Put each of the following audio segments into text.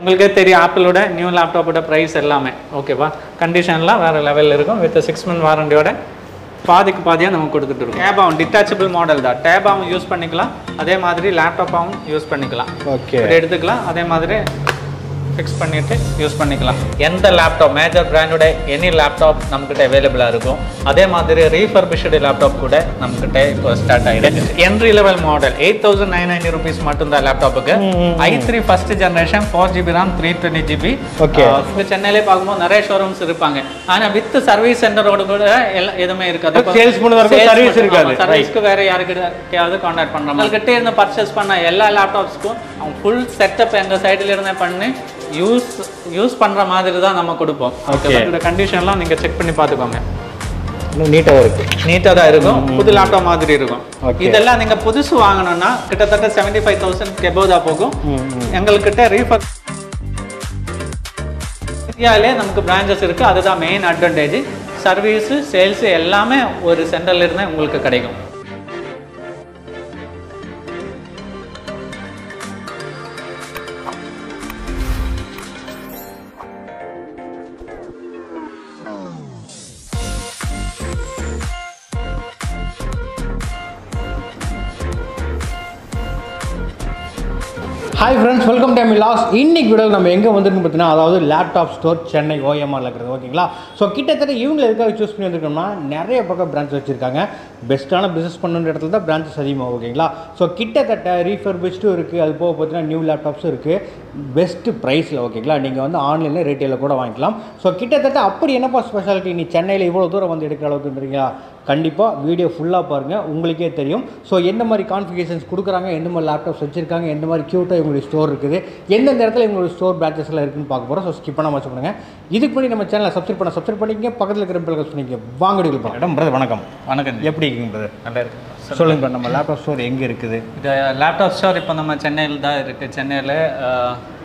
உங்களுக்கே தெரியும் ஆப்பிளோட new லேப்டாப்போட price எல்லாமே. ஓகேவா கண்டிஷன்லாம் வேறு லெவலில் இருக்கும். வித் சிக்ஸ் மந்த் வாரண்டியோட பாதிக்கு பாதியாக நம்ம கொடுத்துட்டு இருக்கோம். டேபாவும் டிட்டாச்சபிள் மாடல் தான். டேபாவும் யூஸ் பண்ணிக்கலாம். அதே மாதிரி லேப்டாப்பாகவும் யூஸ் பண்ணிக்கலாம். ஓகே எடுத்துக்கலாம். அதே மாதிரி ஃபிக்ஸ் பண்ணிட்டு யூஸ் பண்ணிக்கலாம். எந்த லேப்டாப் மேஜர் பிராண்டோட எனி லேப்டாப் நம்மக்கிட்ட அவைலபிளாக இருக்கும் அதே மாதிரி ரீஃபர்பிஷ்டு லேப்டாப் கூட நம்மக்கிட்ட இப்போ ஸ்டார்ட் ஆகிடுச்சு entry level model eight thousand nine ninety rupees மட்டும்தான் லேப்டாப்புக்கு I three first generation four GB RAM three twenty GB. இங்கே சென்னையிலே பார்க்கும்போது நிறைய ஷோரூம்ஸ் இருப்பாங்க. ஆனால் வித் சர்வீஸ் சென்டரோட கூட எல்லாம் எதுவுமே இருக்காது. Service மட்டும், இருக்காது. சர்வீஸ்க்கு வேற யாருக்கிட்டையாவது காண்டாக்ட் பண்ணுறோம் உங்கள்கிட்ட இருந்து பர்ச்சேஸ் பண்ண எல்லா லேப்டாப்ஸ்க்கும் அவங்க ஃபுல் செட்டப் எங்கள் சைடில் இருந்தே பண்ணி யூஸ் யூஸ் பண்ணுற மாதிரி தான் நம்ம கொடுப்போம். ஓகே இதோட கண்டிஷன்லாம் நீங்கள் செக் பண்ணி பார்த்துக்கோங்க. இன்னும் நீட்டாகவும் இருக்குது நீட்டாக தான் இருக்கும். புது லேப்டாப் மாதிரி இருக்கும். இதெல்லாம் நீங்கள் புதுசு வாங்கணும்னா கிட்டத்தட்ட செவன்டி ஃபைவ் தௌசண்ட் தான் போகும். எங்கள்கிட்ட ரீஃபர் இந்தியாவிலே நமக்கு பிரான்ச்சஸ் இருக்குது அதுதான் மெயின் அட்வான்டேஜ் சர்வீஸு சேல்ஸு எல்லாமே ஒரு சென்டர்ல இருந்து உங்களுக்கு கிடைக்கும். Hi friends welcome time loss இன்னைக்கு வீடியோ நம்ம எங்கே வந்துருக்கு பார்த்தீங்கன்னா அதாவது லேப்டாப் ஸ்டோர் சென்னை ஓஎம்ஆரில் இருக்கிறது ஓகேங்களா ஸோ கிட்டத்தட்ட இவங்க எதுக்காக சூஸ் பண்ணி வந்திருக்கோம்னா நிறைய பக்கம் பிரான்ச் வச்சுருக்காங்க. பெஸ்ட்டான பிஸ்னஸ் பண்ணுற இடத்துல தான் பிரான்ச்சஸ் அதிகமாக ஓகேங்களா ஸோ கிட்டத்தட்ட ரீஃபர்பிஷ்டும் இருக்குது அது போக பார்த்தீங்கன்னா நியூ லேப்டாப்ஸும் இருக்குது பெஸ்ட்டு ப்ரைஸில் ஓகேங்களா நீங்கள் வந்து ஆன்லைனில் ரீட்டெயிலில் கூட வாங்கிக்கலாம். ஸோ கிட்டத்தட்ட அப்படி என்னப்பா ஸ்பெஷாலிட்டி நீ சென்னையில் இவ்வளோ தூரம் வந்து எடுக்கிற அளவுக்குன்றீங்களா கண்டிப்பாக வீடியோ ஃபுல்லாக பாருங்கள் உங்களுக்கே தெரியும். ஸோ எந்த மாதிரி கான்ஃபிகேஷன்ஸ் கொடுக்குறாங்க எந்த மாதிரி லேப்டாப்ஸ் வச்சுருக்காங்க எந்த மாதிரி க்யூட்டாக இவங்களுடைய ஸ்டோர் இருக்குது எந்தெந்த இடத்துல இவங்களுடைய ஸ்டோர் பேச்சஸ் எல்லாம் இருக்குன்னு பார்க்க போகிறோம் ஸோ ஸ்கிப் பண்ணாம வச்சு பண்ணுங்கள் இதுக்கு முன்னாடி நம்ம சேனலை சப்ஸ்கிரைப் பண்ண சப்ஸ்கிரைப் பண்ணிக்கங்க. பக்கத்தில் இருக்கிற பிள்ளைங்க பண்ணிக்க வாங்க வீடியோ பார்க்கலாம் மேடம் பிரதர் வணக்கம். வணக்கம் எப்படி இருக்கீங்க பிரதர் நல்லா இருக்கு சொல்லுங்க. நம்ம லேப்டாப் ஸ்டோர் எங்கே இருக்குது? இது லேப்டாப் ஸ்டோர் இப்போ நம்ம சென்னையில் தான் இருக்குது சென்னையில்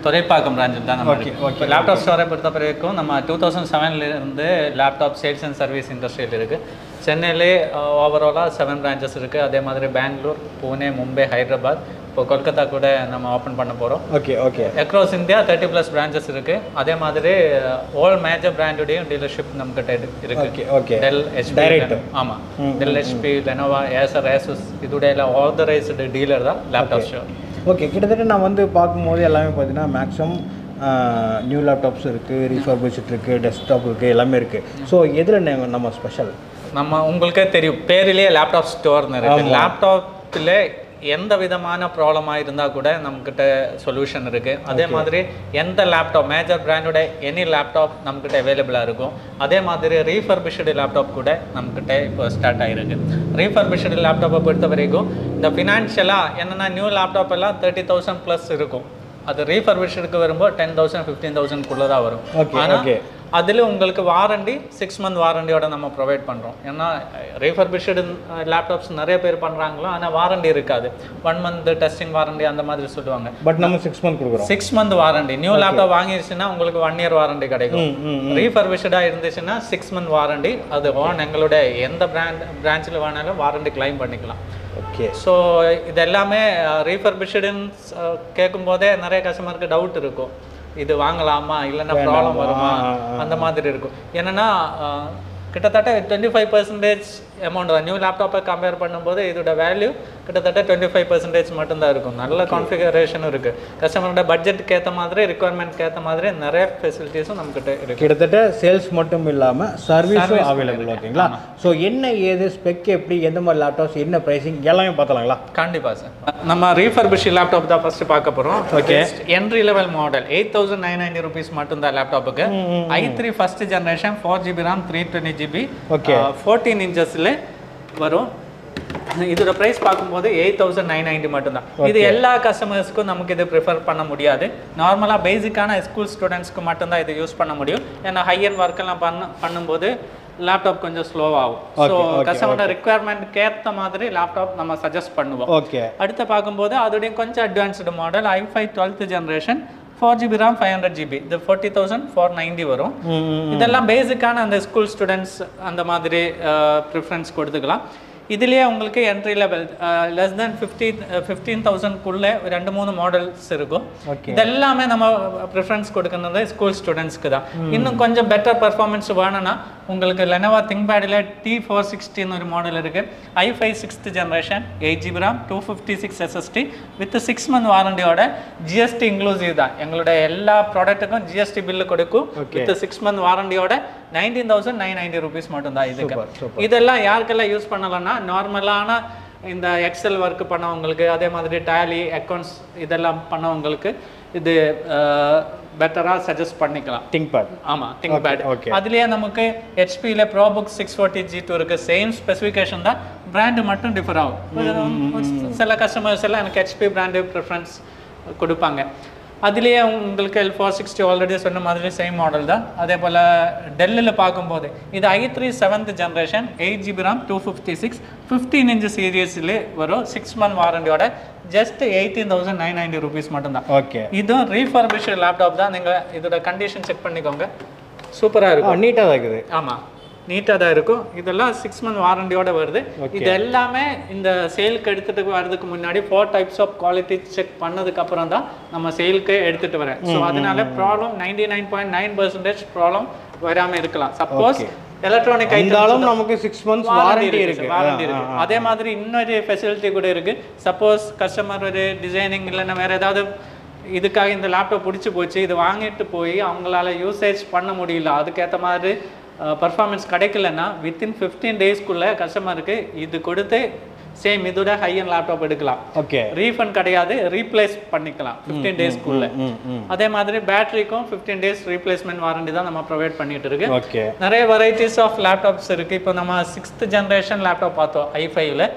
துறைப்பாக்கம் பிராஞ்சில் தான் நம்ம Okay, இருக்கு. okay, இப்போ லேப்டாப் ஸ்டோரை பொறுத்த வரைக்கும் நம்ம டூ தௌசண்ட் செவன்லேருந்து லேப்டாப் சேல்ஸ் அண்ட் சர்வீஸ் இண்டஸ்ட்ரியில் இருக்குது சென்னையிலே ஓவராலாக செவன் பிரான்ச்சஸ் இருக்குது அதே மாதிரி பெங்களூர் பூனே மும்பை ஹைதராபாத். இப்போ கொல்கத்தா கூட நம்ம ஓப்பன் பண்ண போகிறோம் okay okay. Across India thirty plus branches இருக்குது அதே மாதிரி ஆல் மேஜர் பிராண்டுடையும் டீலர்ஷிப் நம்மக்கிட்ட இருக்கு. Okay okay. Dell HP. ஆமாம் Dell HP Lenovo Acer Asus இதுடைய authorised dealer தான் லேப்டாப் ஸ்டோர் ஓகே கிட்டத்தட்ட நான் வந்து பார்க்கும்போது எல்லாமே பார்த்தீங்கன்னா மேக்ஸிமம் நியூ லேப்டாப்ஸ் இருக்குது ரீஃபர்பிஷ்ட் இருக்குது டெஸ்க்டாப் இருக்குது எல்லாமே இருக்குது ஸோ எதில் நம்ம ஸ்பெஷல் நம்ம உங்களுக்கே தெரியும். பேரிலேயே லேப்டாப் ஸ்டோர்னு இருக்கு. லேப்டாப்பில் எந்த விதமான ப்ராப்ளமாக இருந்தால் கூட நம்மக்கிட்ட சொல்யூஷன் இருக்குது அதே மாதிரி எந்த லேப்டாப் மேஜர் பிராண்டோட எனி லேப்டாப் நம்மக்கிட்ட அவைலபிளாக இருக்கும். அதே மாதிரி ரீஃபர்பிஷ்டு லேப்டாப் கூட நம்மக்கிட்ட இப்போ ஸ்டார்ட் ஆகிருக்கு ரீஃபர்பிஷ்டு லேப்டாப்பை பொறுத்த வரைக்கும் இந்த ஃபினான்ஷியலாக என்னென்னா நியூ லேப்டாப் எல்லாம் தேர்ட்டி தௌசண்ட் ப்ளஸ் இருக்கும். அது ரீஃபர்பிஷ்டுக்கு வரும்போது டென் தௌசண்ட் ஃபிஃப்டீன் தௌசண்ட்குள்ளே தான் வரும். ஆனால். அதில் உங்களுக்கு வாரண்டி சிக்ஸ் மந்த் வாரண்டியோட நம்ம ப்ரொவைட் பண்ணுறோம் ஏன்னா ரீஃபர்பிஷ்டு லேப்டாப்ஸ் நிறைய பேர் பண்ணுறாங்களோ ஆனால் வாரண்டி இருக்காது. ஒன் மந்த் டெஸ்டிங் வாரண்டி அந்த மாதிரி சொல்லுவாங்க. பட் நம்ம சிக்ஸ் மந்த் கொடுக்குறோம். Six month warranty new laptop வாங்கிடுச்சுன்னா உங்களுக்கு ஒன் இயர் வாரண்டி கிடைக்கும். ரீஃபர்பிஷ்டாக இருந்துச்சுன்னா சிக்ஸ் மந்த் வாரண்டி அது ஓன் எங்களுடைய எந்த பிராண்ட் பிரான்ச்சில் வேணாலும் வாரண்டி கிளைம் பண்ணிக்கலாம். ஓகே ஸோ இது எல்லாமே ரீஃபர்பிஷ்டுன்னு கேட்கும்போதே நிறைய கஸ்டமருக்கு டவுட் இருக்கும். இது வாங்கலாமா? இல்லைன்னா ப்ராப்ளம் வருமா? அந்த மாதிரி இருக்கும். என்னன்னா கிட்டத்தட்ட டுவெண்ட்டி ஃபைவ் பர்சன்டேஜ் அமௌண்ட் தான். நியூ லேப்டாப்பை கம்பேர் பண்ணும்போது இதோட வேல்யூ கிட்டத்தட்ட டுவெண்ட்டி ஃபைவ் பர்சன்டேஜ் மட்டும்தான் இருக்கும். நல்ல கான்ஃபிகரேஷனும் இருக்குது கஸ்டமரோட பட்ஜெட்டுக்கு ஏற்ற மாதிரி ரிக்குவயர்மெண்ட்க்கு ஏற்ற மாதிரி நிறைய ஃபெசிலிட்டிஸும் நம்மக்கிட்ட இருக்குது கிட்டத்தட்ட சேல்ஸ் மட்டும் இல்லாமல் சர்வீஸும் அவைலபிள் ஓகேங்களா? ஸோ என்ன ஏது ஸ்பெக் எப்படி எந்த மாதிரி லேப்டாப்ஸ் என்ன ப்ரைஸிங் எல்லாமே பார்த்தலாங்களா கண்டிப்பா சார் நம்ம ரீஃபர்பிஷ் லேப்டாப் தான் ஃபர்ஸ்ட் பார்க்க போறோம். Okay. Entry level model eight thousand nine ninety rupees மட்டும் தான் லேப்டாப்புக்கு I three first generation four GB RAM three twenty GB Okay. Fourteen இன்ச்சஸில் வரும். இதோட ப்ரைஸ் பார்க்கும்போது எயிட் தௌசண்ட் நைன் நைன்டி மட்டும்தான். இது எல்லா கஸ்டமர்ஸ்க்கும் நமக்கு இது ப்ரிஃபர் பண்ண முடியாது. நார்மலாக பேசிக்கான ஸ்கூல் ஸ்டூடெண்ட்ஸ்க்கு மட்டும்தான் இது யூஸ் பண்ண முடியும். ஏன்னா ஹை அண்ட் ஒர்க்கெல்லாம் பண்ண பண்ணும்போது லேப்டாப் கொஞ்சம் ஸ்லோவாகும் ஸோ கஸ்டமரோட ரிக்குவயர்மெண்ட்க்கு ஏற்ற மாதிரி லேப்டாப் நம்ம சஜஸ்ட் பண்ணுவோம். ஓகே அடுத்து பார்க்கும்போது அதோடைய கொஞ்சம் advanced model I five twelfth generation four GB RAM five hundred GB இது ஃபோர்ட்டி தௌசண்ட் ஃபோர் நைன்டி வரும். இதெல்லாம் பேசிக்கான அந்த ஸ்கூல் ஸ்டூடெண்ட்ஸ் அந்த மாதிரி ப்ரிஃபரன்ஸ் கொடுத்துக்கலாம். இதுலேயே உங்களுக்கு entry level less than fifty fifteen தௌசண்ட்குள்ளே ரெண்டு மூணு மாடல்ஸ் இருக்கும். இதெல்லாமே நம்ம ப்ரிஃபரன்ஸ் கொடுக்கறது ஸ்கூல் ஸ்டூடெண்ட்ஸ்க்கு தான். இன்னும் கொஞ்சம் பெட்டர் பர்ஃபார்மன்ஸ் வேணும்னா உங்களுக்கு லெனவா திங்பேடில் டி ஃபோர் சிக்ஸ்டின்னு ஒரு மாடல் இருக்குது I five sixth generation eight GB RAM two fifty six SSD with six month வாரண்டியோட GST inclusive தான். எங்களுடைய எல்லா ப்ராடக்ட்டுக்கும் ஜிஎஸ்டி பில்லு கொடுக்கும். With six month வாரண்டியோட nineteen thousand nine ninety rupees மட்டும் தான் இதுக்கு. இதெல்லாம் யாருக்கெல்லாம் யூஸ் பண்ணலாம்னா நார்மலான இந்த எக்ஸல் ஒர்க் பண்ணவங்களுக்கு அதே மாதிரி டேலி அக்கௌண்ட்ஸ் இதெல்லாம் பண்ணவங்களுக்கு இது பெட்டராக சஜஸ்ட் பண்ணிக்கலாம். திங்க் பேட் ஆமா திங்க் பேட் okay. அதுலயே நமக்கு ஹெச்பியில் ProBook six forty G two இருக்கு. சேம் ஸ்பெசிஃபிகேஷன் தான். பிராண்டு மட்டும் டிஃபர் ஆகும். சில கஸ்டமர்ஸ் எல்லாம் எனக்கு ஹெச்பி பிராண்டு ப்ரிஃபரன்ஸ் கொடுப்பாங்க. அதுலேயே உங்களுக்கு எல் ஃபோர் சிக்ஸ்டி ஆல்ரெடி சொன்ன மாதிரி சேம் மாடல் தான். அதே போல் டெல்லில் பார்க்கும்போது இது i three seventh generation eight GB RAM two fifty six fifteen inch சீரியஸ்லேயே வரும் six month வாரண்டியோட just eighteen thousand nine ninety rupees மட்டும்தான். ஓகே இதுவும் ரீஃபர்பிஷ்டு லேப்டாப் தான். நீங்கள் இதோட கண்டிஷன் செக் பண்ணிக்கோங்க. சூப்பராக இருக்கும். நீட்டாக இருக்குது. ஆமாம் நீட்டாக தான் இருக்கும். இதெல்லாம் சிக்ஸ் மந்த் வாரண்டியோட வருது. இது எல்லாமே இந்த சேலுக்கு எடுத்துட்டு வர்றதுக்கு முன்னாடி four types of quality check பண்ணதுக்கு அப்புறம் தான் நம்ம சேலுக்கு எடுத்துட்டு வரேன். ஸோ அதனால problem ninety nine point nine percentage problem வராமல் இருக்கலாம். சப்போஸ் எலக்ட்ரானிக் இருந்தாலும் நமக்கு சிக்ஸ் மந்த்ஸ் வாரண்டி இருக்கு வாரண்டி இருக்கு. அதே மாதிரி இன்னொரு ஃபெசிலிட்டி கூட இருக்கு. சப்போஸ் கஸ்டமர் ஒரு டிசைனிங் இல்லைன்னா வேற ஏதாவது இதுக்காக இந்த லேப்டாப் பிடிச்சி போச்சு இது வாங்கிட்டு போய் அவங்களால யூசேஜ் பண்ண முடியல. அதுக்கேற்ற மாதிரி பர்ஃபார்மன்ஸ் கிடைக்கலன்னா வித்தின் ஃபிஃப்டீன் டேஸ்க்குள்ளே கஸ்டமருக்கு இது கொடுத்து சேம் இதோட ஹை அண்ட் லேப்டாப் எடுக்கலாம். ஓகே ரீஃபண்ட் கிடையாது ரீப்ளேஸ் பண்ணிக்கலாம் ஃபிஃப்டீன் டேஸ்க்குள்ள அதே மாதிரி பேட்டரிக்கும் ஃபிஃப்டீன் டேஸ் ரீப்ளேஸ்மெண்ட் வாரண்டி தான் நம்ம ப்ரொவைட் பண்ணிட்டு இருக்கு. ஓகே நிறைய வெரைட்டிஸ் ஆஃப் லேப்டாப்ஸ் இருக்கு. இப்போ நம்ம சிக்ஸ்த் ஜென்ரேஷன் லேப்டாப் பார்த்தோம் ஐ ஃபைவ்ல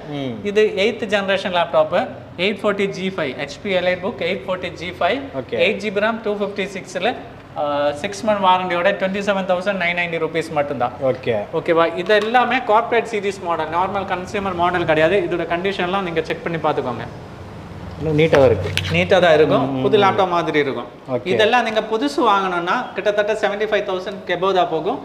இது eighth generation laptop eight forty G five HP elite book eight forty G five. Eight GB RAM two fifty சிக்ஸில் six month வாரண்டியோட twenty seven thousand nine ninety rupees மட்டும்தான். Okay ஓகேவா இது எல்லாமே corporate series model normal consumer model கிடையாது. இதோட கண்டிஷன்லாம் நீங்கள் check பண்ணி பார்த்துக்கோங்க. இன்னும் நீட்டாக தான் இருக்கு. நீட்டாக தான் இருக்கும். புது லேப்டாப் மாதிரி இருக்கும். இதெல்லாம் நீங்கள் புதுசு வாங்கணும்னா கிட்டத்தட்ட செவன்டி ஃபைவ் தௌசண்ட் கெபோதா போகும்.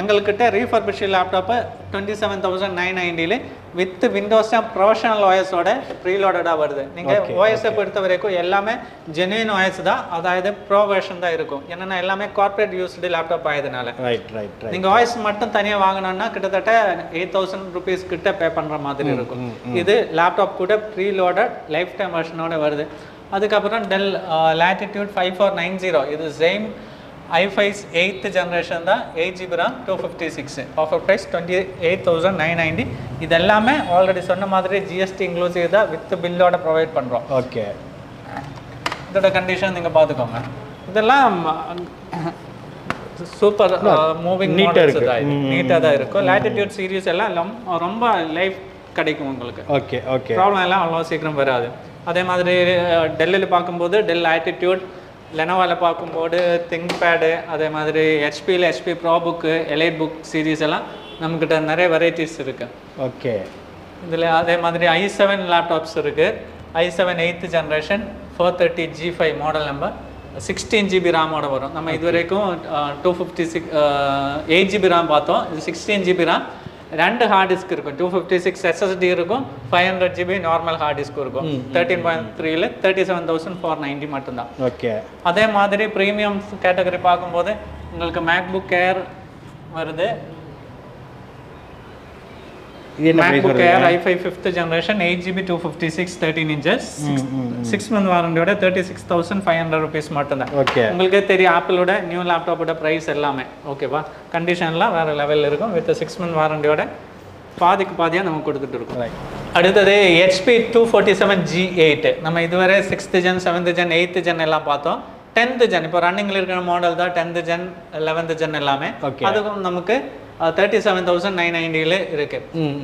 எங்கள்கிட்ட refurbish laptop twenty seven thousand nine நைன்டியில் with Windows professional ஓஎஸோட ப்ரீலோடடாக வருது. நீங்கள் ஓஎஸை பொறுத்த வரைக்கும் எல்லாமே ஜென்யூன் ஓஎஸ் தான். அதாவது ப்ரோ வெர்ஷன் தான் இருக்கும். என்னென்னா எல்லாமே கார்ப்பரேட் யூஸ்டு லேப்டாப் ஆயதுனால ரைட் ரைட் நீங்கள் வாய்ஸ் மட்டும் தனியாக வாங்கினோம்னா கிட்டத்தட்ட எயிட் தௌசண்ட் ருபீஸ் கிட்ட பே பண்ணுற மாதிரி இருக்கும். இது லேப்டாப் கூட ப்ரீலோடட் லைஃப் டைம் வெர்ஷனோட வருது. அதுக்கப்புறம் Dell Latitude five four nine zero இது same i five eighth generation தான். Eight GB RAM two fifty six offer price twenty eight thousand nine ninety இது எல்லாமே ஆல்ரெடி சொன்ன மாதிரி ஜிஎஸ்டி இன்க்ளூசிவ் தான் வித் பில்லோட ப்ரொவைட் பண்ணுறோம் ஓகே இதோட கண்டிஷன் நீங்கள் பார்த்துக்கோங்க. இதெல்லாம் சூப்பர் மூவிங் நீட்டாக இருக்கு. இருக்கு நீட்டாக தான் இருக்கும் லேட்டிடியூட் சீரிஸ் எல்லாம் லம்- ரொம்ப லைஃப் கிடைக்கும் உங்களுக்கு. ஓகே ஓகே ப்ராப்ளம் எல்லாம் அவ்வளோ சீக்கிரம் வராது. அதே மாதிரி டெல்லியில் பார்க்கும்போது டெல் ஆட்டிடியூட் லெனோவாவில் பார்க்கும்போது திங்க் பேடு அதே மாதிரி ஹெச்பியில் HP pro book elite book series எல்லாம் நம்மக்கிட்ட நிறைய வெரைட்டிஸ் இருக்குது ஓகே இதில் அதே மாதிரி ஐ செவன் லேப்டாப்ஸ் இருக்குது i seven eighth generation four thirty G five model number sixteen GB ரேமோட வரும். நம்ம இது வரைக்கும் two fifty six eight GB RAM பார்த்தோம். இது சிக்ஸ்டீன் ஜிபி ரேம் ரெண்டு ஹார்ட் டிஸ்க் இருக்கும். டூ ஃபிஃப்டி சிக்ஸ் எஸ்எஸ்டி இருக்கும் five hundred GB normal hard disk இருக்கும். தேர்ட்டின் பாயிண்ட் த்ரீல thirty seven thousand four ninety மட்டும்தான். ஓகே. அதே மாதிரி ப்ரீமியம் கேட்டகரி பார்க்கும்போது உங்களுக்கு மேக்புக் ஏர் வருது. I5 fifth generation eight GB two fifty six thirteen inches six month வாரண்டியோட thirty six thousand five hundred rupees மட்டும்தான். Okay. உங்களுக்கே தெரியும் ஆப்பிளோட நியூ லேப்டாப்போட ப்ரைஸ் எல்லாமே. ஓகேவா கண்டிஷன்லாம் வேறு லெவலில் இருக்கும். வித் சிக்ஸ் மந்த் வாரண்டியோட பாதிக்கு பாதியாக நம்ம கொடுத்துட்டு இருக்கோம். அடுத்தது HP two forty seven G eight நம்ம இதுவரை sixth gen seventh gen eighth gen எல்லாம் பார்த்தோம். டென்த் ஜென் இப்போ ரன்னிங்கில் இருக்கிற மாடல் தான் டென்த் ஜென் லெவன்த் ஜென் எல்லாமே. அதுக்கும் நமக்கு தேர்ட்டி செவன் தௌசண்ட் நைன் நைன்டியில் இருக்கு.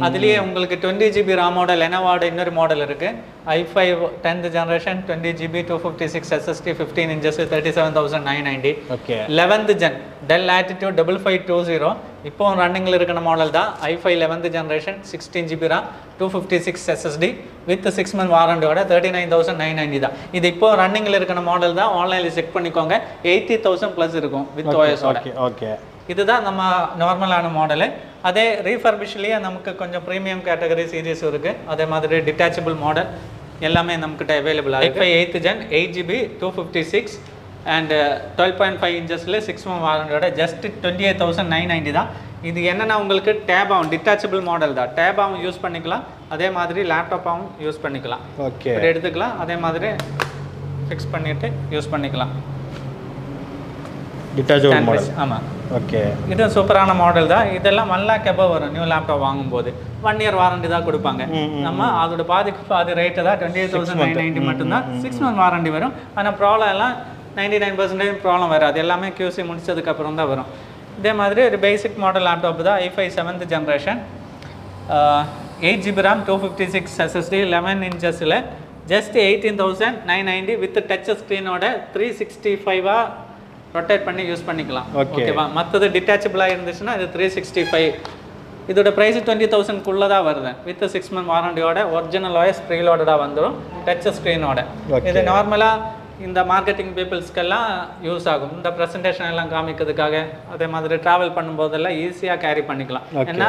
அதுலேயே உங்களுக்கு டுவெண்ட்டி ஜிபி ராமோட லெனவாட இன்னொரு மாடல் இருக்கு. I five tenth generation twenty GB two fifty six SSD fifteen inches thirty seven thousand nine ninety okay eleventh gen Dell Latitude double five two zero இப்போ ரன்னிங்கில் இருக்கிற model தான். I five eleventh generation sixteen GB RAM two fifty six SSD with six month வாரண்டியோட thirty nine thousand nine ninety தான். இது இப்போ ரன்னிங்கில் இருக்கிற model தான். ஆன்லைனில் செக் பண்ணிக்கோங்க. எயிட்டி தௌசண்ட் ப்ளஸ் இருக்கும் வித் ஓஎஸோட ஓகே ஓகே இதுதான் நம்ம நார்மலான மாடலு அதே ரீஃபர்பிஷ்லேயே நமக்கு கொஞ்சம் ப்ரீமியம் கேட்டகரி சீரிஸ் இருக்குது அதே மாதிரி டிட்டாச்சபிள் மாடல் எல்லாமே நம்மக்கிட்ட அவைலபிளாக இருக்குது eighth gen eight GB two fifty six and twelve point five இன்ச்சஸில் six month வாரண்டியோட just twenty eight thousand nine ninety தான். இது என்னென்னா உங்களுக்கு டேபாகவும் டிட்டாச்சபிள் மாடல் தான். டேபாகவும் யூஸ் பண்ணிக்கலாம். அதே மாதிரி லேப்டாப்பாகவும் யூஸ் பண்ணிக்கலாம். ஓகே எடுத்துக்கலாம். அதே மாதிரி ஃபிக்ஸ் பண்ணிவிட்டு யூஸ் பண்ணிக்கலாம். டிட்டாச்சபிள் மாடல் ஆமாம் ஓகே இது சூப்பரான மாடல் தான். இதெல்லாம் ஒன் லேக் எபோ வரும் நியூ லேப்டாப் வாங்கும்போது. ஒன் இயர் வாரண்டி தான் கொடுப்பாங்க. நம்ம அதோட பாதிக்கு பாதி ரேட்டு தான் twenty eight thousand nine ninety மட்டும்தான். சிக்ஸ் மந்த் வாரண்டி வரும். ஆனால் ப்ராப்ளம் எல்லாம் நைன்டி நைன் பர்சன்டேஜ் ப்ராப்ளம் வராது. எல்லாமே QC முடிச்சதுக்கு அப்புறம் தான் வரும். இதே மாதிரி ஒரு பேசிக் மாடல் லேப்டாப் தான் i five seventh generation eight GB RAM two fifty six SSD eleven இன்ச்சஸில் just eighteen thousand nine ninety with touch ஸ்க்ரீனோட three sixty ஃபைவாக ரொட்டேட் பண்ணி யூஸ் பண்ணிக்கலாம். ஓகேவா மற்றது டிட்டாச்சபிளாக இருந்துச்சுன்னா இது த்ரீ சிக்ஸ்டி ஃபைவ் இதோட ப்ரைஸ் டுவெண்ட்டி தௌசண்ட்குள்ளே தான் வருது. வித் சிக்ஸ் மந்த் வாரண்டியோட ஒரிஜினல் வாய்ஸ் ப்ரீலோடடாக வந்துடும் டச் ஸ்க்ரீனோட. இது நார்மலாக இந்த மார்க்கெட்டிங் பீப்புள்ஸ்க்கெல்லாம் யூஸ் ஆகும். இந்த ப்ரெசன்டேஷன் எல்லாம் காமிக்கிறதுக்காக. அதே மாதிரி ட்ராவல் பண்ணும்போதெல்லாம் ஈஸியாக கேரி பண்ணிக்கலாம். ஏன்னா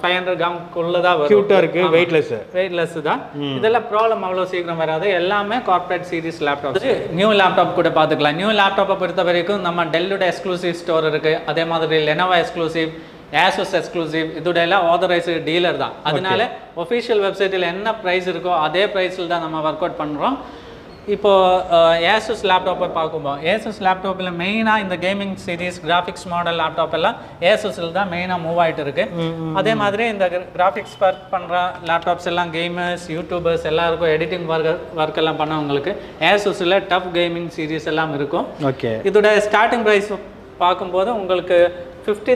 ஃபைவ் ஹண்ட்ரட் கிராம்க்குள்ளே தான் வரும். க்யூட்டாக இருக்குது வெயிட்லெஸ் வெயிட்லெஸ் தான். இதெல்லாம் ப்ராப்ளம் அவ்வளோ சீக்கிரம் வராது. எல்லாமே corporate series laptop new laptop கூட பார்த்துக்கலாம். நியூ லேப்டாப்பை பொறுத்த வரைக்கும் நம்ம டெல்லோட எக்ஸ்க்ளூசிவ் ஸ்டோர் இருக்கு. அதே மாதிரி லெனோவா எக்ஸ்க்ளூசிவ் ஏசஸ் எக்ஸ்க்ளூசிவ் இதோட எல்லாம் ஆதரைஸ்டு டீலர் தான் அதனால ஒஃபிஷியல் வெப்சைட்டில் என்ன ப்ரைஸ் இருக்கோ அதே ப்ரைஸில் தான் நம்ம ஒர்க் அவுட் பண்ணுறோம் இப்போ ஏசஸ் லேப்டாப்பை பார்க்கும்போது ஏசஸ் லேப்டாப்பில் மெயினாக இந்த gaming series graphics model laptop எல்லாம் ஏசஸில் தான் மெயினாக மூவ் ஆகிட்டு இருக்கு. அதே மாதிரி இந்த கிராஃபிக்ஸ் ஒர்க் பண்ணுற லேப்டாப்ஸ் எல்லாம் கேமர்ஸ் யூடியூபர்ஸ் எல்லாருக்கும் எடிட்டிங் ஒர்க் ஒர்க் எல்லாம் பண்ணவங்களுக்கு ஏசஸில் டஃப் கேமிங் சீரிஸ் எல்லாம் இருக்கும். ஓகே. இதோட ஸ்டார்டிங் ப்ரைஸ் பார்க்கும்போது உங்களுக்கு ஃபிஃப்டி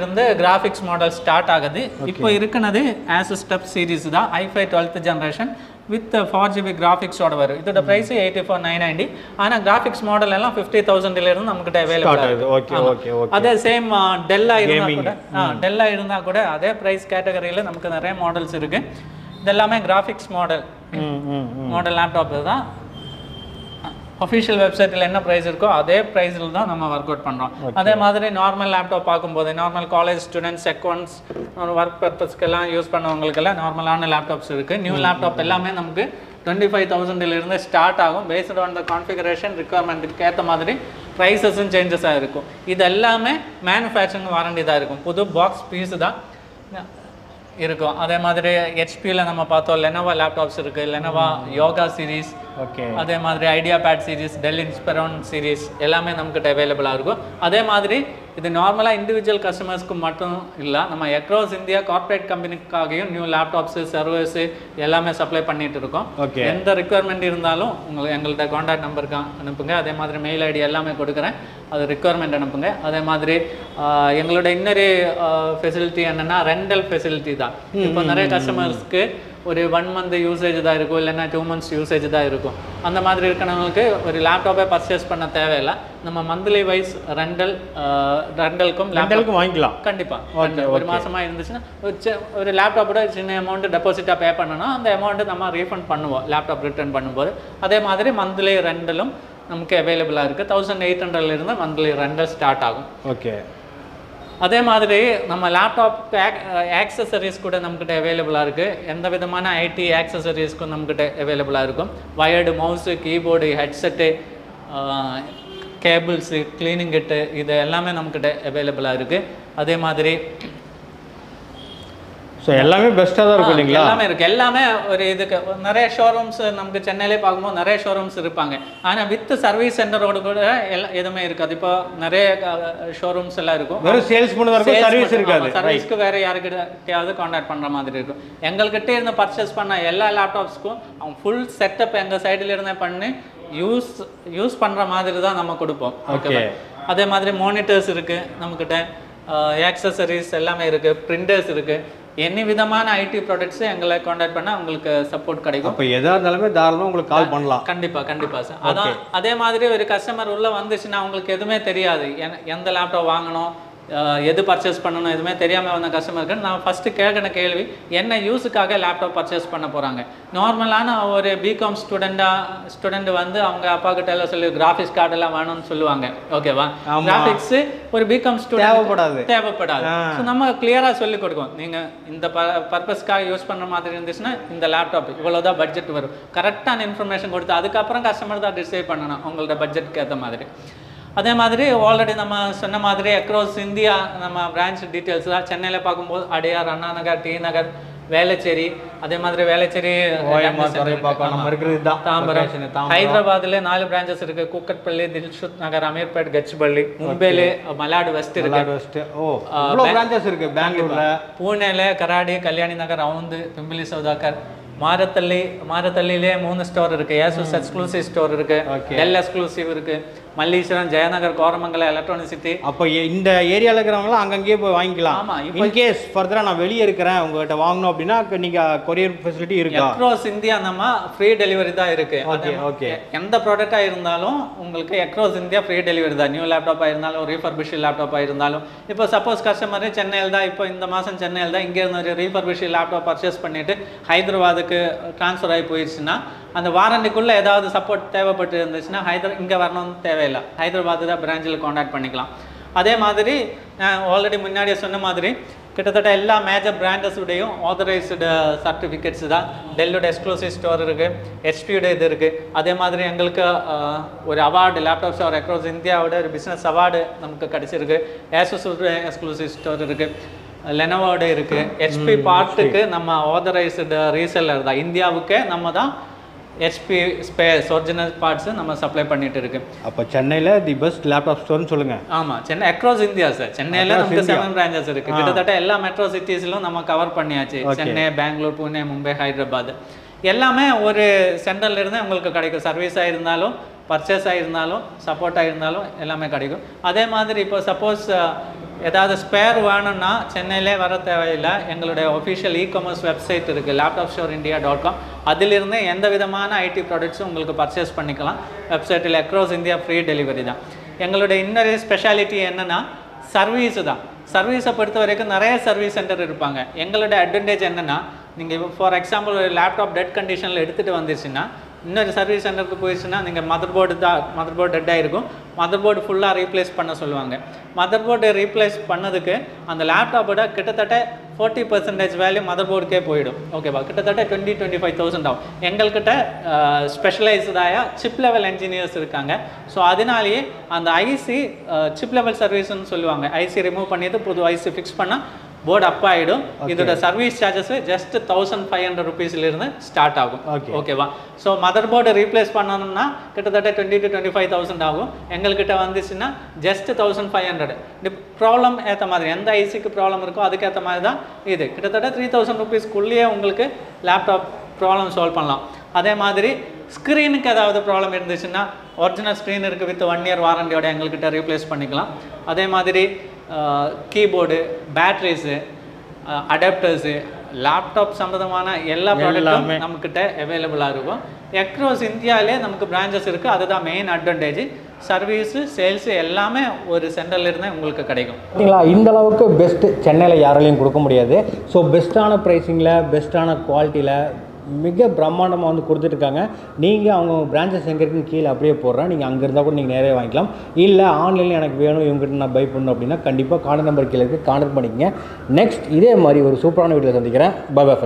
இருந்து கிராஃபிக்ஸ் மாடல் ஸ்டார்ட் ஆகுது. இப்போ இருக்குனது ஆசஸ் டப் சீரிஸ் தான். I five twelfth generation with four GB கிராஃபிக்ஸோட வரும். இதோட price eighty four nine ninety ஆனால் கிராஃபிக்ஸ் மாடல் எல்லாம் ஃபிஃப்டி இருந்து நம்மகிட்ட அவைலபிள் ஓகே ஓகே ஓகே அதே சேம் டெல்லா இருந்தா கூட டெல்லா இருந்தா கூட அதே பிரைஸ் கேட்டகரியில நமக்கு நிறைய மாடல்ஸ் இருக்கு. இதெல்லாமே கிராஃபிக்ஸ் மாடல் மாடல் லேப்டாப் தான். அஃபிஷியல் வெப்சைட்டில் என்ன ப்ரைஸ் இருக்கோ அதே ப்ரைஸில் தான் நம்ம ஒர்க் அவுட் பண்ணுறோம் அதே மாதிரி நார்மல் லேப்டாப் பார்க்கும்போது normal college students accounts work பர்பஸ்க்கெல்லாம் use பண்ணவங்களுக்கெல்லாம் நார்மலான லேப்டாப்ஸ் இருக்குது நியூ லேப்டாப் எல்லாமே நமக்கு டுவெண்ட்டி ஃபைவ் தௌசண்ட்லேருந்து ஸ்டார்ட் ஆகும். பேஸ்ட் ஆன் த கான்ஃபிகரேஷன் ரிக்குவயர்மெண்ட்டுக்கு ஏற்ற மாதிரி ப்ரைஸஸும் சேஞ்சஸாக இருக்கும். இது எல்லாமே மேனுஃபேக்சரிங் வாரண்டி தான் இருக்கும். புது பாக்ஸ் பீஸ் தான் இருக்கும். அதே மாதிரி ஹெச்பியில் நம்ம பார்த்தோம் லெனோவா லேப்டாப்ஸ் இருக்குது லெனோவா யோகா சீரீஸ் ஓகே அதே மாதிரி IdeaPad series Dell Inspiron series எல்லாமே நமக்கிட்ட அவைலபிளாக இருக்கும். அதே மாதிரி இது நார்மலாக இண்டிவிஜுவல் கஸ்டமர்ஸ்க்கு மட்டும் இல்லை நம்ம அக்ராஸ் இந்தியா கார்ப்பரேட் கம்பெனிக்காகவும் நியூ லேப்டாப்ஸு சர்வீஸு எல்லாமே சப்ளை பண்ணிட்டு இருக்கோம். ஓகே எந்த ரெக்குவயர்மெண்ட் இருந்தாலும் உங்களுக்கு எங்கள்கிட்ட காண்டாக்ட் நம்பருக்கு அனுப்புங்க. அதே மாதிரி மெயில் ஐடி எல்லாமே கொடுக்குறேன். அது ரெக்குவயர்மெண்ட் அனுப்புங்க. அதே மாதிரி எங்களோட இன்னொரு ஃபெசிலிட்டி என்னன்னா ரெண்டல் ஃபெசிலிட்டி தான். இப்போ நிறைய கஸ்டமர்ஸ்க்கு ஒரு ஒன் மந்த் யூசேஜ் தான் இருக்கும் இல்லைன்னா டூ மந்த்ஸ் யூசேஜ் தான் இருக்கும். அந்த மாதிரி இருக்கிறவங்களுக்கு ஒரு லேப்டாப்பே பர்ச்சேஸ் பண்ண தேவையில்லை. நம்ம மந்த்லி வைஸ் ரெண்டல் ரெண்டலுக்கும் ரெண்டலுக்கும் வாங்கிக்கலாம். கண்டிப்பா ரெண்டு- ஒரு மாசமா இருந்துச்சுன்னா ஒரு லேப்டாப்போட சின்ன அமௌண்ட் டெபாசிட்டா பே பண்ணணும் அந்த அமௌண்ட் நம்ம ரீஃபண்ட் பண்ணுவோம் லேப்டாப் ரிட்டர்ன் பண்ணும்போது. அதே மாதிரி மந்த்லி ரெண்டலும் நமக்கு அவைலபிளாக இருக்குது தௌசண்ட் எயிட் ஹண்ட்ரட்லேருந்து மந்த்லி ரெண்டல் ஸ்டார்ட் ஆகும். ஓகே அதே மாதிரி நம்ம லேப்டாப் ஆக்சசரிஸ் கூட நம்மக்கிட்ட அவைலபிளாக இருக்குது எந்த விதமான ஐடி ஆக்சசரிஸ்க்கும் நம்மக்கிட்ட அவைலபிளாக இருக்கும். Wired mouse keyboard headset cables cleaning kit இது எல்லாமே நம்மக்கிட்ட அவைலபிளாக இருக்குது அதே மாதிரி ஸோ எல்லாமே பெஸ்ட்டாக தான் இருக்கும் இல்லைங்களா? எல்லாமே இருக்கு. எல்லாமே ஒரு இதுக்கு நிறைய ஷோரூம்ஸ் நமக்கு சென்னையிலே பார்க்கும்போது நிறைய ஷோரூம்ஸ் இருப்பாங்க. ஆனா வித் சர்வீஸ் சென்டரோட கூட எல்லாம் எதுவுமே இருக்காது. இப்போ நிறைய ஷோரூம்ஸ் எல்லாம் இருக்கும். வெறும் சேல்ஸ் பண்ண இருக்கும் சர்வீஸ் இருக்காது. சர்வீஸ்க்கு வேற யாருக்கிட்டையாவது காண்டாக்ட் பண்ற மாதிரி இருக்கும். எங்கள்கிட்ட இருந்து பர்ச்சேஸ் பண்ண எல்லா லேப்டாப்ஸ்க்கும் அவங்க ஃபுல் செட்டப் எங்க சைடுல இருந்தே பண்ணி யூஸ் யூஸ் பண்ற மாதிரி தான் நம்ம கொடுப்போம். ஓகேவா அதே மாதிரி மானிட்டர்ஸ் இருக்கு நம்மக்கிட்ட. ஆக்சசரிஸ் எல்லாமே இருக்கு. பிரிண்டர்ஸ் இருக்கு. எனி விதமான ஐடி ப்ராடக்ட்ஸ் எங்களை காண்டாக்ட் பண்ணா உங்களுக்கு சப்போர்ட் கிடைக்கும். அப்போ எதா இருந்தாலுமே தாராளமாக உங்களுக்கு கால் பண்ணலாம். கண்டிப்பா கண்டிப்பா சார் அதான் அதே மாதிரி ஒரு கஸ்டமர் உள்ள வந்துச்சுன்னா அவங்களுக்கு எதுவுமே தெரியாது. எந்த லேப்டாப் வாங்கணும் எது பர்ச்சேஸ் பண்ணணும் எதுவுமே தெரியாமல் வந்த கஸ்டமருக்கு நான் ஃபஸ்ட்டு கேட்குற கேள்வி என்ன யூஸுக்காக லேப்டாப் பர்ச்சேஸ் பண்ண போகிறாங்க நார்மலான ஒரு பிகாம் ஸ்டூடெண்ட்டாக ஸ்டூடெண்ட் வந்து அவங்க அப்பா கிட்ட எல்லாம் சொல்லி கிராஃபிக்ஸ் கார்டெல்லாம் வேணும்னு சொல்லுவாங்க. ஓகேவா. கிராஃபிக்ஸ் ஒரு பிகாம் ஸ்டூடெண்ட் தேவைப்படாது. தேவைப்படாது. ஸோ நம்ம கிளியராக சொல்லி கொடுக்கோம் நீங்கள் இந்த ப பர்பஸ்க்காக யூஸ் பண்ணுற மாதிரி இருந்துச்சுன்னா இந்த லேப்டாப் இவ்வளோ தான் பட்ஜெட் வரும் கரெக்டான இன்ஃபர்மேஷன் கொடுத்து அதுக்கப்புறம் கஸ்டமர் தான் டிசைட் பண்ணணும் உங்களோட பட்ஜெட்க்கு ஏற்ற மாதிரி. அதே மாதிரி ஆல்ரெடி நம்ம சொன்ன மாதிரி அக்ராஸ் இந்தியா நம்ம பிரான்ச் டீட்டெயில்ஸ் தான். சென்னையில் பார்க்கும்போது அடையார் அண்ணா நகர் டி நகர் வேளச்சேரி அதே மாதிரி இதுதான். தாம்பரம். ஹைதராபாத்ல நாலு பிரான்ச்சஸ் இருக்கு. கூக்கட்பள்ளி தில்ஷுத் நகர் அமீர்பேட் கச்சிபள்ளி மும்பைல மலாடு வெஸ்ட் இருக்கு. பிரான்ச்சஸ் இருக்கு. பெங்களூர்ல. பூனேல கராடி கல்யாணி நகர் அவுந்து பிம்பிலி சௌதாக்கர் மாரத்தள்ளி மாரத்தள்ளிலே மூணு ஸ்டோர் இருக்கு. ஏசஸ் எக்ஸ்க்ளூசிவ் ஸ்டோர் இருக்கு. டெல் எக்ஸ்க்ளூசிவ் இருக்கு. மல்லீஸ்வரம் ஜெயநகர் கோரமங்கலம் எலக்ட்ரானிக் சிட்டி அப்போ இந்த ஏரியால இருக்கிறவங்களாம் அங்கங்கேயே போய் வாங்கிக்கலாம். ஆமா, இப்போ- இன்கேஸ் ஃபர்தரா நான் வெளியே இருக்கிறேன் உங்ககிட்ட வாங்கணும் அப்படின்னா க- நீங்க கொரியர் ஃபெசிலிட்டி இருக்கா? எக்ரோஸ் இந்தியா நம்ம ஃப்ரீ டெலிவரி தான் இருக்கு. ஓகே ஓகே எந்த ப்ராடக்டாக இருந்தாலும் உங்களுக்கு எக்ரோஸ் இந்தியா ஃப்ரீ டெலிவரி தான். நியூ லேப்டாப்பாக இருந்தாலும் ரீஃபர்பிஷ் லேப்டாப்பாக இருந்தாலும் இப்போ சப்போஸ் கஸ்டமர் சென்னையில் தான் இப்போ இந்த மாதம் சென்னையில் தான் இங்கே இருந்து ஒரு ரீஃபர்பிஷ் லேப்டாப் பர்ச்சேஸ் பண்ணிட்டு ஹைதராபாத்துக்கு ட்ரான்ஸ்ஃபர் ஆகி போயிடுச்சுன்னா அந்த வாரண்டிக்குள்ளே ஏதாவது சப்போர்ட் தேவைப்பட்டு இருந்துச்சுன்னா ஹைதரா இங்கே வரணும்னு தேவையில்லை. ஹைதராபாத் தான் பிரான்ச்சில் காண்டாக்ட் பண்ணிக்கலாம். அதே மாதிரி நான் ஆல்ரெடி முன்னாடியே சொன்ன மாதிரி கிட்டத்தட்ட எல்லா மேஜர் பிராண்டஸுடையும் ஆத்தரைஸ்டு சர்டிஃபிகேட்ஸ் தான். டெல்லோட எக்ஸ்க்ளூசிவ் ஸ்டோர் இருக்குது ஹெச்பியோட இது இருக்குது அதே மாதிரி எங்களுக்கு ஒரு அவார்டு லேப்டாப் ஸ்டோர் அக்ராஸ் இந்தியாவோட ஒரு பிஸ்னஸ் அவார்டு நமக்கு கிடச்சிருக்கு. ஏசஸ் எக்ஸ்க்ளூசிவ் ஸ்டோர் இருக்குது லெனவோட இருக்குது ஹெச்பி பார்ட்டுக்கு நம்ம ஆத்தரைஸ்டு ரீசெல்லர் தான். இந்தியாவுக்கே நம்ம தான் ஹெச்பி ஸ்பேஸ் ஒரிஜினல் பார்ட்ஸ் நம்ம சப்ளை பண்ணிட்டு இருக்கு. அப்போ சென்னையில தி பெஸ்ட் லேப்டாப் ஸ்டோர்னு சொல்லுங்க. ஆமா சென்னை அக்ராஸ் இந்தியா சார் சென்னையில நமக்கு. செவன் பிரான்ச்சஸ் இருக்கு. கிட்டத்தட்ட எல்லா மெட்ரோ சிட்டிஸ்லும் நம்ம கவர் பண்ணியாச்சு. சென்னை பெங்களூர் புனே மும்பை ஹைதராபாத். எல்லாமே ஒரு சென்டர்ல இருந்து உங்களுக்கு கிடைக்கும். சர்வீஸாக இருந்தாலும் பர்ச்சேஸாக இருந்தாலும் சப்போர்ட்டாக இருந்தாலும் எல்லாமே கிடைக்கும். அதே மாதிரி இப்போ சப்போஸ் ஏதாவது ஸ்பேர் வேணும்னா சென்னையிலே வர தேவையில்லை. எங்களுடைய ஒஃபிஷியல் இ காமர்ஸ் வெப்சைட் இருக்குது laptop store India dot com அதிலிருந்து எந்த விதமான ஐடி ப்ராடக்ட்ஸும் உங்களுக்கு பர்ச்சேஸ் பண்ணிக்கலாம். வெப்சைட்டில் அக்ராஸ் இந்தியா ஃப்ரீ டெலிவரி தான். எங்களுடைய இன்னொரு ஸ்பெஷாலிட்டி என்னென்னா சர்வீஸ் தான். சர்வீஸை பொறுத்த வரைக்கும் நிறைய சர்வீஸ் சென்டர் இருப்பாங்க. எங்களுடைய அட்வான்டேஜ் என்னென்னா நீங்கள் ஃபார் எக்ஸாம்பிள் ஒரு லேப்டாப் டெட் கண்டிஷனில் எடுத்துகிட்டு வந்துருச்சுன்னா இன்னொரு சர்வீஸ் சென்டருக்கு போயிடுச்சுன்னா நீங்கள் மதர் போர்டு தான் மதர் போர்டு டெட்டாக இருக்கும் மதர் போர்டு ஃபுல்லாக ரீப்ளேஸ் பண்ண சொல்லுவாங்க. மதர் போர்டு ரீப்ளேஸ் பண்ணதுக்கு அந்த லேப்டாப்போட கிட்டத்தட்ட ஃபோர்ட்டி பர்சன்டேஜ் வேல்யூ மதர் போர்டுக்கே போயிடும் ஓகேவா கிட்டத்தட்ட டுவெண்ட்டி டுவெண்ட்டி ஃபைவ் தௌசண்ட் ஆகும். எங்கள்கிட்ட ஸ்பெஷலைஸ்டாக சிப் லெவல் என்ஜினியர்ஸ் இருக்காங்க. ஸோ அதனாலேயே அந்த ஐசி சிப் லெவல் சர்வீஸ்ன்னு சொல்லுவாங்க. ஐசி ரிமூவ் பண்ணிட்டு புது ஐசி ஃபிக்ஸ் பண்ணால் போர்டு அப் ஆகிடும் இதோட service charges just thousand five hundred ருபீஸ்லேருந்து start ஆகும். ஓகேவா ஸோ மதர் போர்டு ரீப்ளேஸ் பண்ணணும்னா கிட்டத்தட்ட twenty to twenty five thousand ஆகும். எங்கள்கிட்ட வந்துச்சுன்னா just thousand five hundred problem ஏற்ற மாதிரி எந்த ஐசிக்கு ப்ராப்ளம் இருக்கோ அதுக்கேற்ற மாதிரி தான் இது. கிட்டத்தட்ட த்ரீ தௌசண்ட் ருபீஸ்க்குள்ளேயே உங்களுக்கு லேப்டாப் ப்ராப்ளம் சால்வ் பண்ணலாம். அதே மாதிரி ஸ்க்ரீனுக்கு ஏதாவது ப்ராப்ளம் இருந்துச்சுன்னா ஒரிஜினல் ஸ்க்ரீன் இருக்குது வித் ஒன் இயர் வாரண்டியோட எங்கள்கிட்ட ரீப்ளேஸ் பண்ணிக்கலாம். அதே மாதிரி கீபோர்டு பேட்ரிஸு அடாப்டர்ஸு லேப்டாப் சம்மந்தமான எல்லா ப்ராடக்ட்டும். நம்மக்கிட்ட அவைலபிளாக இருக்கும். எக்ரோஸ் இந்தியாவிலே நமக்கு பிரான்ச்சஸ் இருக்குது அதுதான் மெயின் அட்வான்டேஜ் சர்வீஸு சேல்ஸு எல்லாமே ஒரு சென்டர்ல இருந்தே உங்களுக்கு கிடைக்கும். பார்த்தீங்களா இந்த அளவுக்கு பெஸ்ட்டு சென்னையில் யாராலையும் கொடுக்க முடியாது. ஸோ பெஸ்ட்டான ப்ரைஸிங்கில் பெஸ்ட்டான குவாலிட்டியில் மிக பிரம்மாண்டமாக வந்து கொடுத்துட்ருக்காங்க. நீங்கள் அவங்க பிரான்ச்சஸ் எங்கே இருக்குன்னு கீழே அப்படியே போடுறேன். நீங்கள் அங்கே இருந்தால் கூட நீங்கள் நேரே வாங்கிக்கலாம். இல்லை ஆன்லைனில் எனக்கு வேணும் இவங்ககிட்ட நான் பை பண்ணணும் அப்படின்னா கண்டிப்பாக கான்டாக்ட் நம்பர் கீழே இருக்குது கான்டாக்ட் பண்ணிக்கங்க. நெக்ஸ்ட் இதே மாதிரி ஒரு சூப்பரான வீடியோ சந்திக்கிறேன். By by